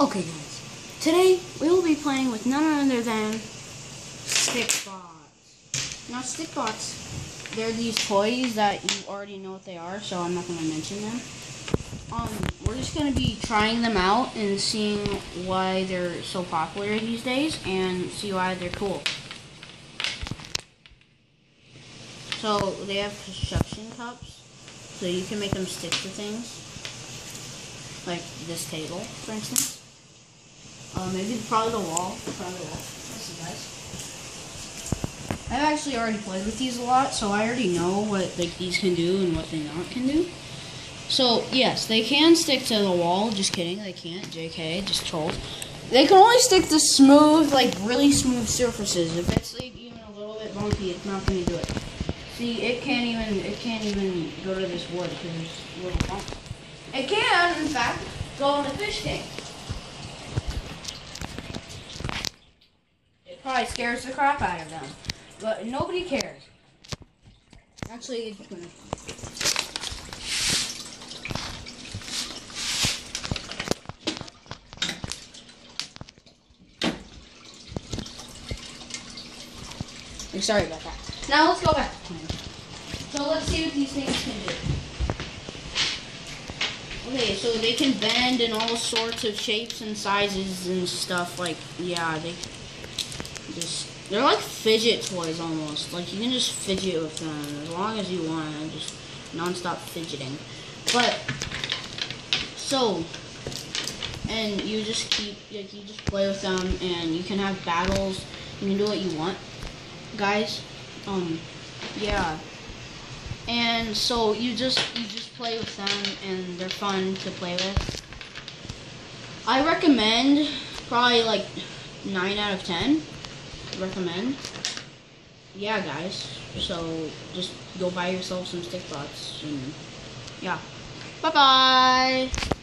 Okay, guys. Today we will be playing with none other than Stikbots. Now, Stikbots, they're these toys that you already know what they are, so I'm not going to mention them. Um, we're just going to be trying them out and seeing why they're so popular these days and see why they're cool. So, they have construction cups, so you can make them stick to things. Like this table, for instance. Uh, maybe probably the wall. Probably the wall. Let's see. I've actually already played with these a lot, so I already know what like these can do and what they not can do. So yes, they can stick to the wall. Just kidding, they can't. JK, just trolls. They can only stick to smooth, like really smooth surfaces. If it's like even a little bit bumpy, it's not going to do it. See, it can't even it can't even go to this wood because there's little bumps. It can, in fact, go in the fish tank. Probably scares the crap out of them. But nobody cares. Actually, it's gonna. Sorry about that. Now let's go back. So let's see what these things can do. Okay, so they can bend in all sorts of shapes and sizes and stuff. Like, yeah, they just they're like fidget toys almost. Like you can just fidget with them as long as you want, and just non-stop fidgeting. But so, and you just keep like you just play with them, and you can have battles. You can do what you want, guys. Um, yeah. And so you just you just play with them and they're fun to play with. I recommend probably like 9 out of 10. Recommend. Yeah, guys. So just go buy yourself some Stikbots and yeah. Bye bye.